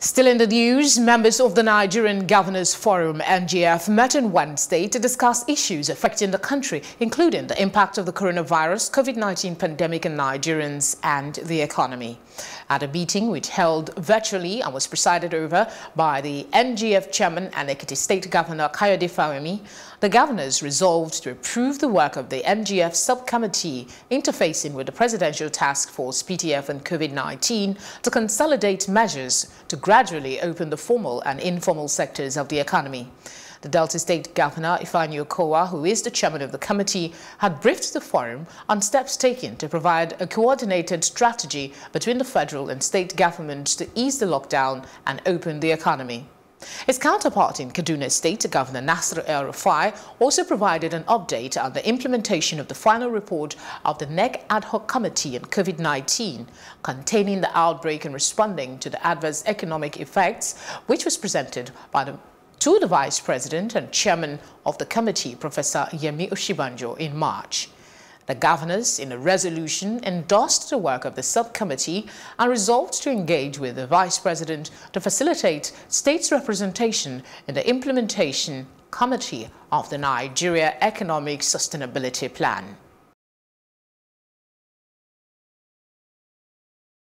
Still in the news, members of the Nigerian Governors Forum NGF met on Wednesday to discuss issues affecting the country, including the impact of the coronavirus COVID-19 pandemic on Nigerians and the economy. At a meeting which held virtually and was presided over by the NGF chairman and Ekiti State Governor Kayode Fayemi, the governors resolved to approve the work of the NGF subcommittee interfacing with the Presidential Task Force PTF and COVID-19 to consolidate measures to gradually open the formal and informal sectors of the economy. The Delta State Governor, Ifeanyi Okowa, who is the chairman of the committee, had briefed the forum on steps taken to provide a coordinated strategy between the federal and state governments to ease the lockdown and open the economy. His counterpart in Kaduna State, Governor Nasir El-Rufai, also provided an update on the implementation of the final report of the NEC Ad Hoc Committee on COVID-19, containing the outbreak and responding to the adverse economic effects, which was presented by the to the Vice President and Chairman of the committee, Professor Yemi Osinbajo, in March. The governors, in a resolution, endorsed the work of the subcommittee and resolved to engage with the Vice President to facilitate states' representation in the implementation committee of the Nigeria Economic Sustainability Plan.